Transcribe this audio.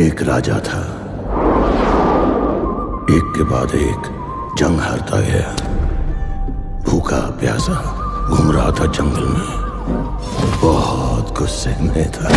एक राजा था। एक के बाद एक जंग हारता गया। भूखा, प्यासा, घूम रहा था जंगल में। बहुत गुस्से में था।